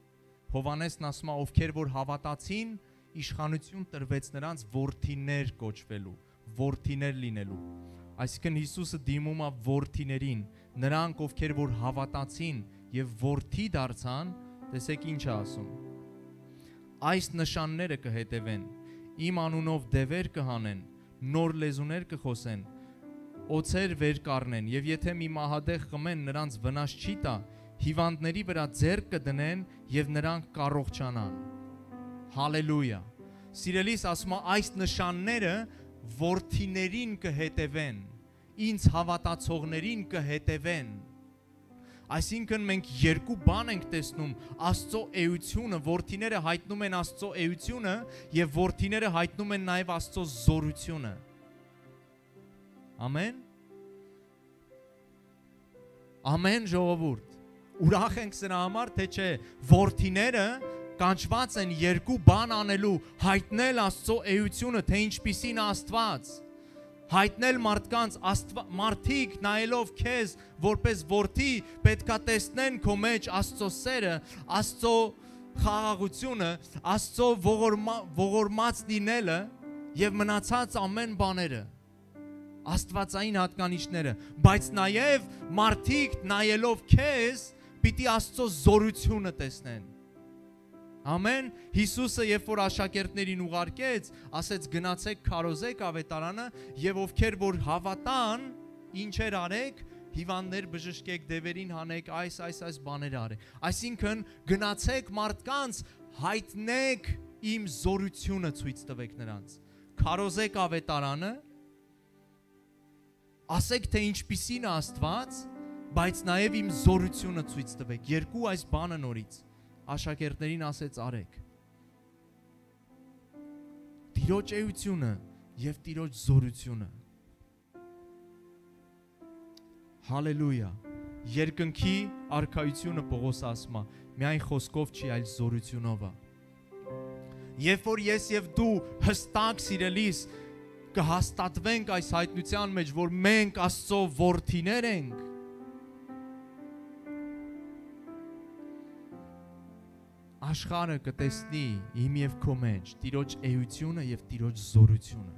Հովանեսն ասում է ովքեր որ հավատացին իշխանություն տրվեց նրանց որդիներ կոչվելու որդիներ լինելու։ Այսինքն Հիսուսը դիմում է որդիներին, նրանք ովքեր որ հավատացին եւ որդի դարձան, տեսեք ինչ է ասում։ Այս նշանները կհետևեն։ Իմ անունով դևեր կհանեն, նոր լեզուներ կխոսեն, օծեր վեր կառնեն եւ եթե մի մահադեղ խմեն նրանց վնաս չի տա, հիվանդների վրա ձեռ կդնեն եւ նրանք կառողջանան։ Հալելույա։ Սիրելիս ասում է այս նշանները որդիներին կհետևեն, ինձ հավատացողներին կհետևեն։ Այսինքն մենք երկու բան ենք տեսնում՝ Աստծո էությունը, որդիները հայտնում են Աստծո էությունը եւ որդիները հայտնում են նաեւ Աստծո զորությունը։ Ամեն։ Ամեն ժողովուրդ։ Ուրախ ենք սրա համար, թե չէ, որդիները կանչված են երկու բան անելու՝ հայտնել Աստծո էությունը, թե ինչպիսին է Աստված հայտնել մարդկանց մարդիկ նայելով քեզ որպես որդի պետքա տեսնեն քո մեջ Աստծո սերը, Աստծո խաղաղությունը, Աստծո ողորմա, ողորմած լինելը, եւ մնացած ամեն բաները աստվածային հատկանիշները, բայց նաև մարդիկ նայելով քեզ պիտի Աստծո զորությունը տեսնեն։ Ամեն Հիսուսը երբ որ աշակերտներին ուղարկեց, ասեց գնացեք քարոզեք ավետարանը եւ ովքեր որ հավատան, ինչեր արեք, հիվանդներ բժշկեք, դևերին հանեք, այս այս այս բաներ արեք։ Այսինքն գնացեք մարդկանց հայտնեք իմ զորությունը ցույց տվեք նրանց։ Քարոզեք ավետարանը, ասեք թե ինչպիսին Աստված, բայց նաև իմ զորությունը ցույց տվեք։ Երկու այս բանը նորից աշակերտներին ասեց արեք։ Տիրոջ էությունը եւ Տիրոջ զորությունը։ Հալելույա։ Երկնքի արքայությունը Պողոս ասում է, միայն խոսքով չի, այլ զորությունով է։ Երբ որ ես եւ դու հստակ սիրելիս կհաստատվենք այս հայտնության մեջ, որ մենք Աստծո որդիներ ենք, աշխարհը կտեսնի իմ եւ քո մեջ Տիրոջ էությունը եւ Տիրոջ զորությունը։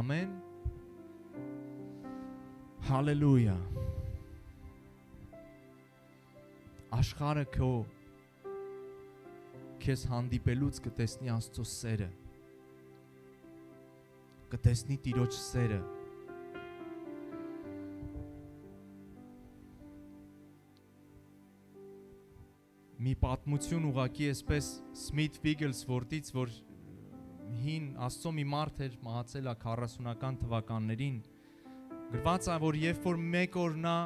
Ամեն։ Հալելույա։ Աշխարհը քո քեզ հանդիպելուց կտեսնի Աստծո սերը կտեսնի Տիրոջ սերը։ Մի պատմություն ուղակի էսպես Smith Wigglesworth-ից, որ հին Աստծո մի մարդ էր մահացել է 40-ական թվականներին։ Գրված է, որ երբ որ մեկ օր նա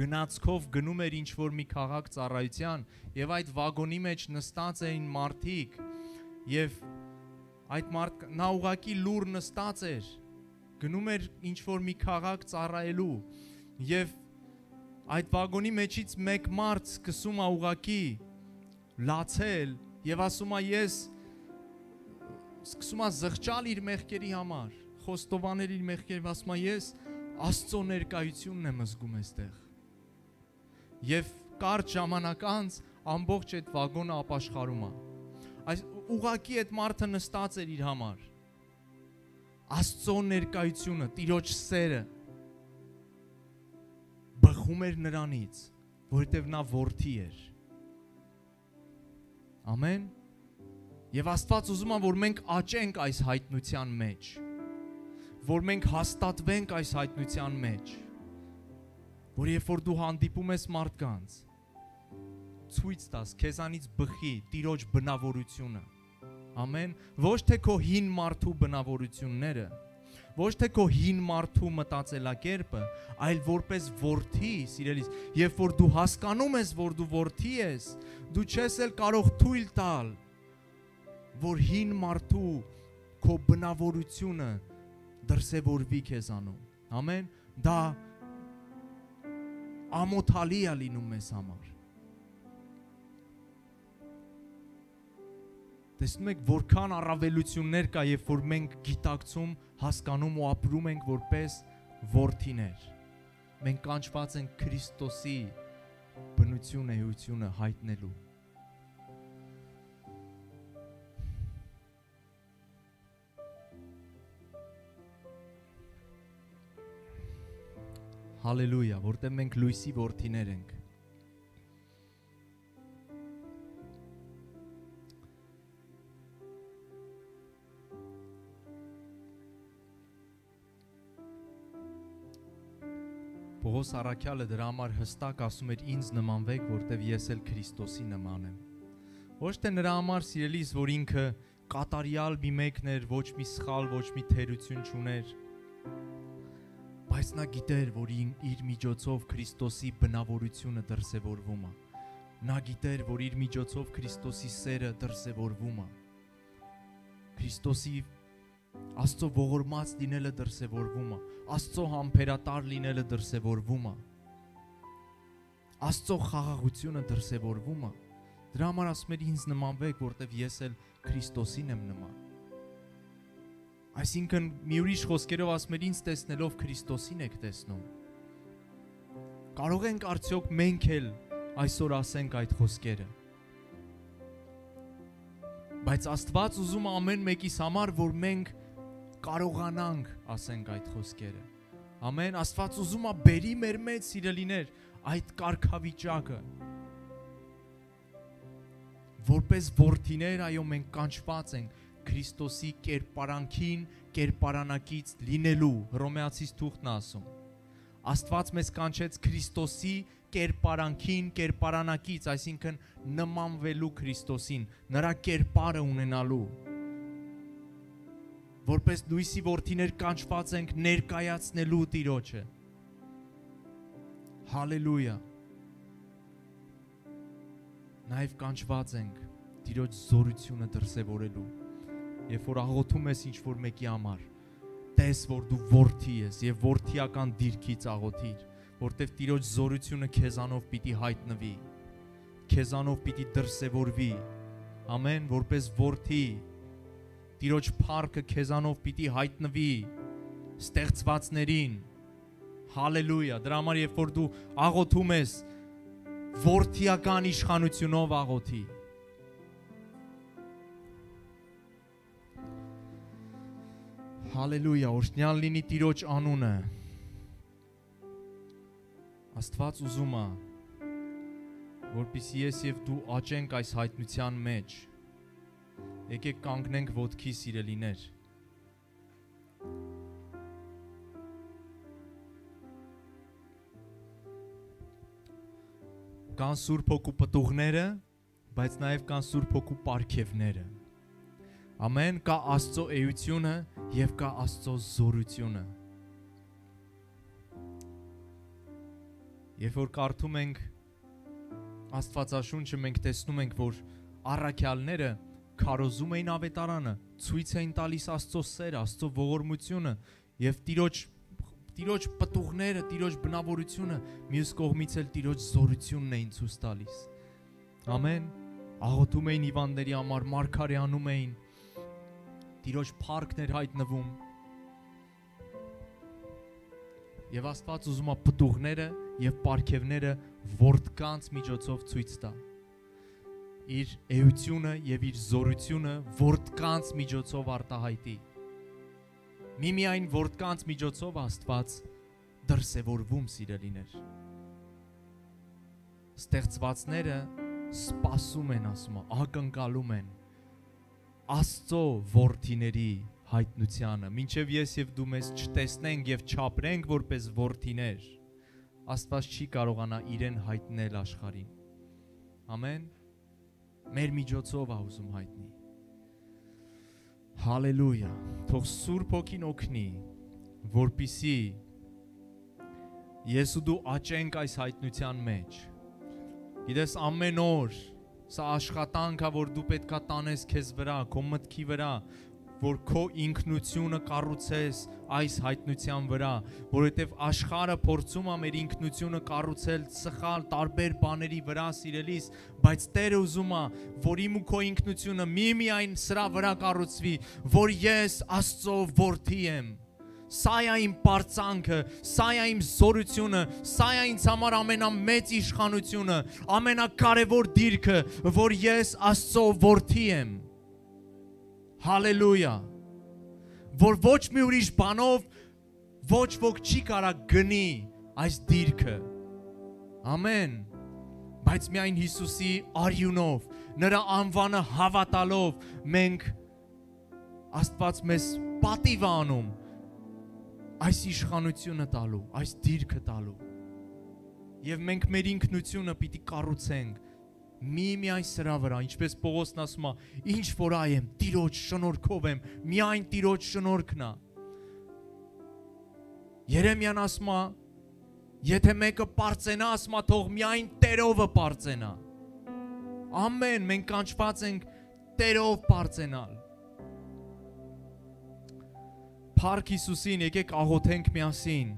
գնացքով գնում էր ինչ որ մի քաղաք ծառայության եւ այդ վագոնի մեջ նստած էին մարդիկ եւ այդ մարդ նա ուղակի լուր նստած էր գնում էր ինչ որ մի քաղաք ծառայելու եւ այդ վագոնի մեջից մեկ մարդ սկսում է ուղակի լացել եւ ասում է ես սկսում է զղջալ իր մեղքերի համար խոստովանել իր մեղքերը ասում է ես Աստծո ներկայությունն եմ զգում այստեղ եւ կարճ ժամանակ անց ամբողջ այդ վագոնը ապաշխարում է այս ուղակի այդ մարդը նստած էր իր համար Աստծո ներկայությունը, Տիրոջ սերը բխում էր նրանից, որովհետև նա որդի էր։ Ամեն։ Եվ Աստված ուզում է, որ մենք աճենք այս հայտնության մեջ, որ մենք հաստատվենք այս հայտնության մեջ, որ երբ որ դու հանդիպում ես մարդկանց, ցույց տաս քեզանից բխի Տիրոջ բնավորությունը։ Ամեն, ոչ թե քո հին մարդու բնավորությունները, ոչ թե քո հին մարդու մտածելակերպը, այլ որպես որդի, սիրելիս, երբ որ դու հասկանում ես, որ դու որդի ես, դու չես էլ կարող թույլ տալ, որ հին մարդու քո բնավորությունը դրսևորվի քեզանում։ Ամեն, դա ամոթալի է լինում մեզ համար։ Տեսնում եք որքան առավելություններ կա, երբ որ մենք գիտակցում, հասկանում ու ապրում ենք որպես որդիներ։ Մենք կանչված ենք Քրիստոսի բնություն էությունը հայտնելու։ Հալելույա, որտեղ մենք լույսի որդիներ ենք։ Պողոս Արաքյալը դրա համար հստակ ասում էր ինձ նմանվեք, որտեվ ես էլ Քրիստոսի նման եմ։ Ոչ թե նրա համար սիրելիս, որ ինքը կատարյալ մի մեկն էր, ոչ մի սխալ, ոչ մի թերություն չուներ, բայց նա գիտեր, որ իր միջոցով Քրիստոսի բնավորությունը դրսևորվում է։ Նա գիտեր, որ իր միջոցով Քրիստոսի սերը դրսևորվում է։ Քրիստոսի Աստծո ողորմած լինելը դրսևորվում է։ Աստծո համբերատար լինելը դրսևորվում է։ Աստծո խաղաղությունը դրսևորվում է։ Դրա համար ասում էր ինձ նմանվեք, որտեվ ես էլ Քրիստոսին եմ նման։ Այսինքն մի ուրիշ խոսքերով ասում էր ինձ տեսնելով Քրիստոսին եք տեսնում։ Կարող ենք արդյոք մենք էլ այսօր ասենք այդ խոսքերը։ Բայց Աստված ուզում ամեն մեկիս համար, որ մենք կարողանանք ասենք այդ խոսքերը։ Ամեն Աստված ուզում է բերի մեր մեջ սիրելիներ այդ կարգավիճակը։ Որպես ворթիներ, այո, մենք կանչված ենք Քրիստոսի կերպարանքին, կերպարանակից լինելու, Հռոմեացիս թուղթն ասում։ Աստված մեզ կանչեց Քրիստոսի կերպարանքին, կերպարանակից, այսինքն նմանվելու Քրիստոսին, նրա կերպարը ունենալու Որպես լույսի որդիներ կանչված ենք ներկայացնելու Տիրոջը։ Հալելույա։ Նաև կանչված ենք Տիրոջ զորությունը դրսևորելու։ Երբ որ աղոթում ես ինչ որ մեկի համար, տես որ դու որդի ես եւ որդիական դիրքից աղոթիր որտեվ Տիրոջ զորությունը քեզանով պիտի հայտնվի։ Քեզանով պիտի դրսևորվի։ Ամեն, որպես որդի Տիրոջ փառքը քեզանով պիտի հայտնվի ստեղծվածներին։ Հալելույա։ Դրա համար երբ որ դու աղոթում ես որդիական իշխանությունով աղոթի։ Հալելույա, օրհնյալ լինի Տիրոջ անունը։ Աստված ուզում է որpիսի ես եւ դու աճենք այս հայտնության մեջ։ Եկեք կանգնենք ոտքի սիրելիներ։ Կան Սուրբ Հոգու պտուղները, բայց նաև կան Սուրբ Հոգու պարգևները։ Ամեն կա Աստծո էությունը եւ կա Աստծո զորությունը։ Երբ որ կարդում ենք Աստվածաշունչը, մենք տեսնում ենք, որ առաքյալները քարոզում էին ավետարանը, ցույց էին տալիս Աստծո սերը, Աստծո ողորմությունը եւ Տիրոջ Տիրոջ պտուղները, Տիրոջ բնավորությունը, մյուս կողմից էլ Տիրոջ զորությունն էին ցույց տալիս։ Ամեն։ Աղոթում էին Իվանների համար, մարգարեանում էին։ Տիրոջ փառքներ հայտնվում։ Եվ Աստված ուզում է պտուղները եւ պարգևները որդկանց միջոցով ցույց տա իր էությունը եւ իր զորությունը որդկանց միջոցով արտահայտի։ Միմիայն որդկանց միջոցով Աստված դրսևորվում սիրելիներ։ Ստեղծվածները սпасում են, ասում է, ակնկալում են Աստծո որդիների հայտնությանը, ինչև ես եւ դու մեզ չտեսնենք եւ չապրենք որպես որդիներ։ Աստված չի կարողանա իրեն հայտնել աշխարհին։ Ամեն Մեր միջոցով ա ուզում հայտնի։ Հալելույա։ Թող Սուրբ Հոգին օգնի, որpիսի ես ու դու աճենք այս հայտնության մեջ։ Գիտես ամեն օր սա աշխատանք է, որ դու պետքա տանես քեզ վրա, քո մտքի վրա, որ քո ինքնությունը կառուցես այս հայտնության վրա, որովհետև աշխարհը փորձում է մեր ինքնությունը կառուցել սխալ տարբեր բաների վրա սիրելիս, բայց Տերը ուզում է, որ իմ ու քո ինքնությունը միմիայն սրա վրա կառուցվի, որ ես Աստծո որդի եմ։ Սա է իմ པարծանքը, սա է իմ զորությունը, սա է ինձ համար ամենամեծ իշխանությունը, ամենակարևոր դիրքը, որ ես Աստծո որդի եմ։ Հալելույա։ Որ ոչ մի ուրիշ բանով ոչ ոք չի կարա գնի այս դիրքը։ Ամեն։ Բայց միայն Հիսուսի արյունով, նրա անվանը հավատալով մենք Աստված մեզ պատիվ անում այս իշխանությունը տալու, այս դիրքը տալու։ Եվ մենք մեր ինքնությունը պիտի կառուցենք Միմիայն սրա վրա, ինչպես Պողոսն ասում է, ինչ որ այ եմ, Տիրոջ շնորհքով եմ, միայն Տիրոջ շնորհքն է։ Երեմիան ասում է, եթե մեկը པարծենա, ասում է, թող միայն Տերովը པարծենա։ Ամեն, մենք կանչված ենք Տերով པարծենալ։ Փառք Հիսուսին, եկեք աղոթենք միասին։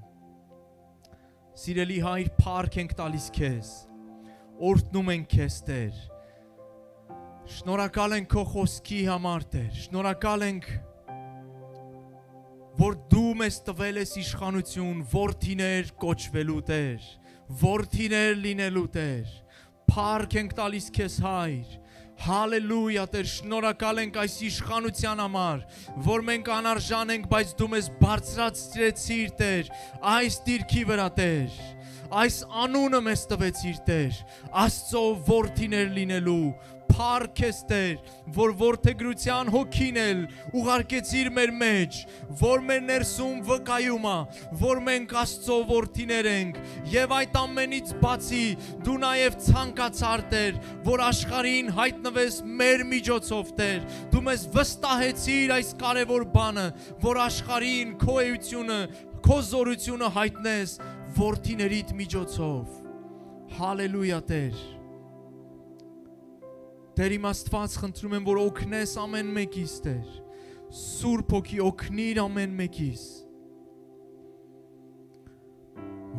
Սիրելի Հայր, փառք ենք տալիս քեզ օրհնում ենք քեզ Տեր։ Շնորհակալ ենք քո խոսքի համար Տեր։ Շնորհակալ ենք որ դու մեզ տվել ես իշխանություն, որդիներ կոչվելու Տեր, որդիներ լինելու Տեր։ Փառք ենք տալիս քեզ Հայր։ Հալելույա Տեր, շնորհակալ ենք այս իշխանության համար, որ մենք անարժան ենք, բայց դու մեզ բարձրացրեցիր Տեր, այս դիրքի վրա Տեր այս անունը մեզ տվեցիր Տեր, Աստծո որդիներ լինելու, փառք ես Տեր, որ որդեգրության հոգին էլ ուղարկեցիր մեր մեջ, որ մեր ներսում վկայում է, որ մենք Աստծո որդիներ ենք, եւ այդ ամենից բացի դու նաեւ ցանկացար Տեր, որ աշխարհին հայտնվես մեր միջոցով Տեր, դու մեզ վստահեցիր այս կարևոր բանը, որ աշխարհին քո էությունը, քո զորությունը հայտնես որդիներիդ միջոցով։ Հալելույա Տեր։ Տեր իմ Աստված, խնդրում եմ, որ օգնես ամեն մեկիս, Տեր։ Սուրբ ոգի օգնիր ամեն մեկիս։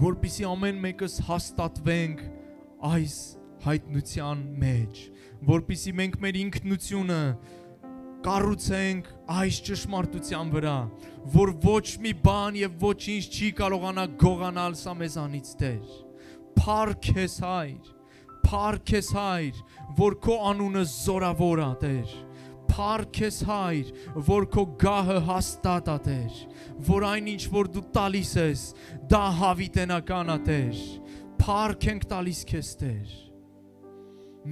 Որպիսի ամեն մեկս հաստատվենք այս հայտնության մեջ, որպիսի մենք մեր ինքնությունը կառուցենք այս ճշմարտության վրա, որ ոչ մի բան եւ ոչինչ չի կարողանա գողանալ սա մեզանից Տեր։ Փառք ես Հայր Փառք ես Հայր, որ քո անունը զորավոր է, Տեր։ Փառք ես Հայր, որ քո գահը հաստատ է, Տեր, որ այնինչ որ դու տալիս ես, դա հավիտենական է, Տեր։ Փառք ենք տալիս քեզ, Տեր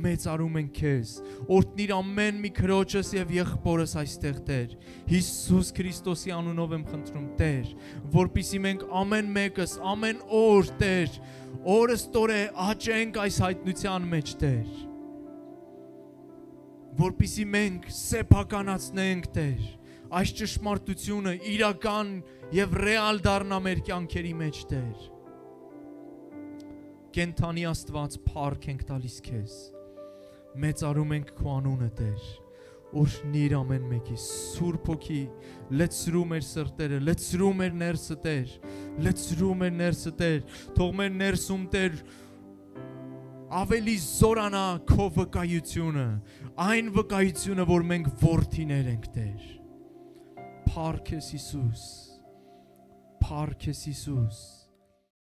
մեծարում ենք քեզ։ Օրհնիր ամեն մի քրոջս եւ եղբորս այստեղ Տեր։ Հիսուս Քրիստոսի անունով եմ խնդրում Տեր, որpիսի մենք ամեն մեկս ամեն օր Տեր օրստորե աճենք այս հայտնության մեջ Տեր որpիսի մենք սեփականացնենք Տեր այս ճշմարտությունը իրական եւ ռեալ դառնա մեր կյանքերի մեջ Տեր կենթանի Աստված փառք ենք տալիս քեզ մեծարում ենք քո անունը Տեր օրհնիր ամեն մեկի սուրբ ոգի լեցրու մեր սրտերը լեցրու մեր ներսը Տեր լեցրու մեր ներսը Տեր թող մեր ներսում Տեր ավելի զորանա քո վկայությունը այն վկայությունը որ մենք worth-իներ ենք Տեր Փառք ես Հիսուս Փառք ես Հիսուս